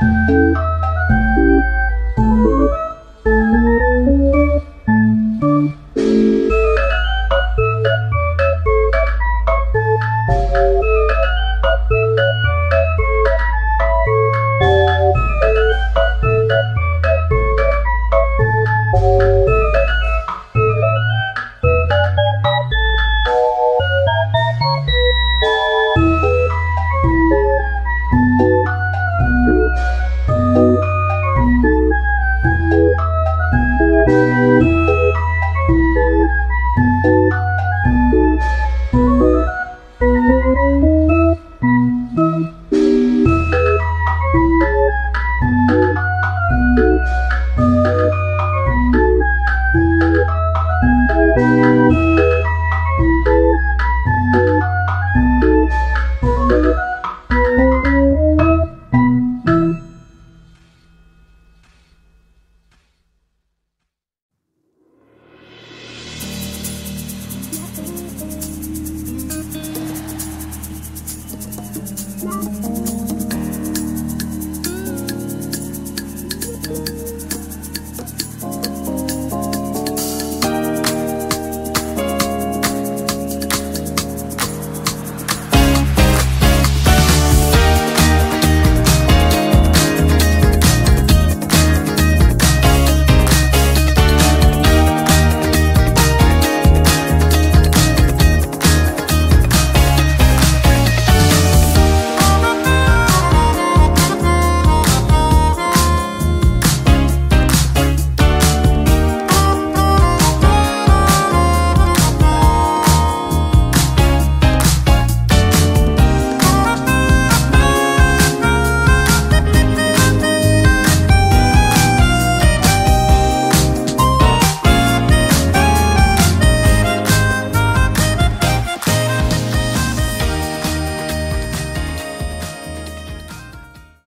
Música